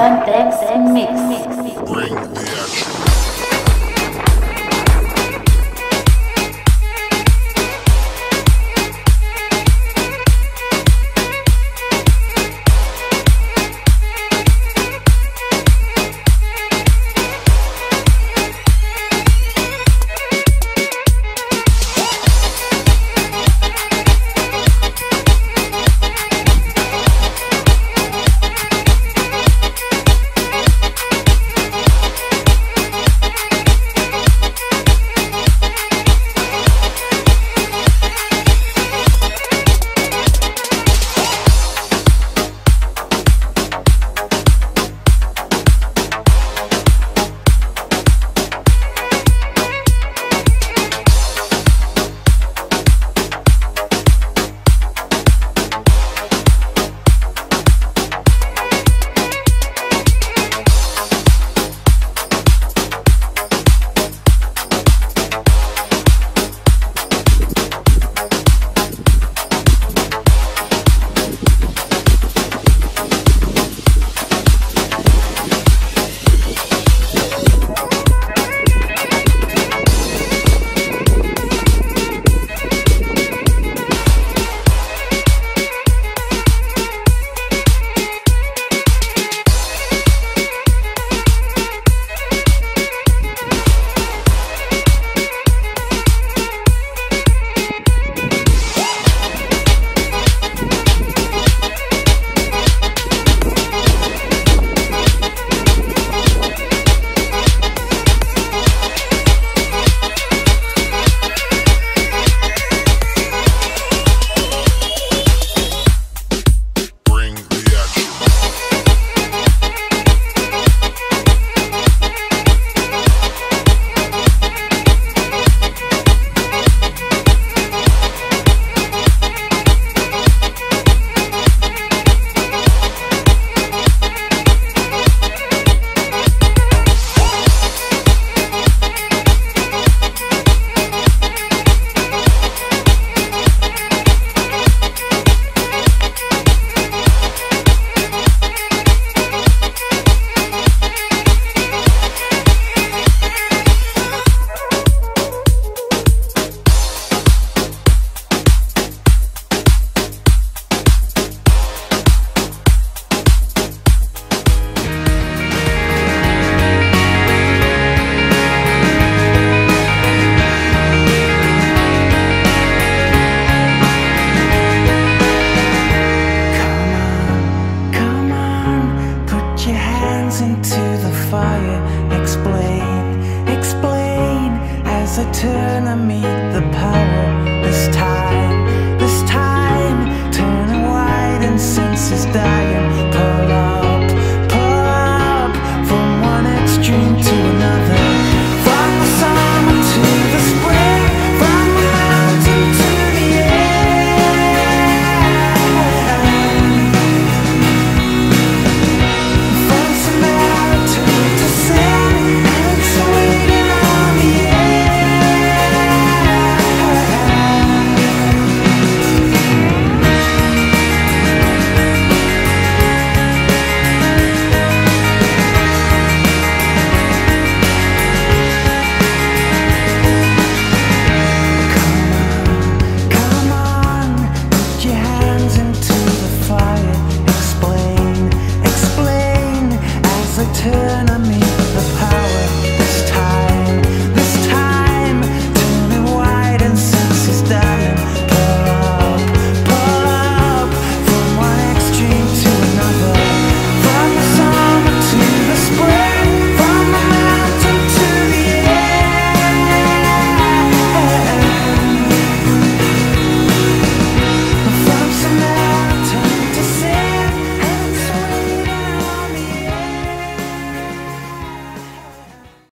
Suntex Mix. Bring to the fire. Explain, explain As I turn I meet the power. This time, this time Turn wide and senses die.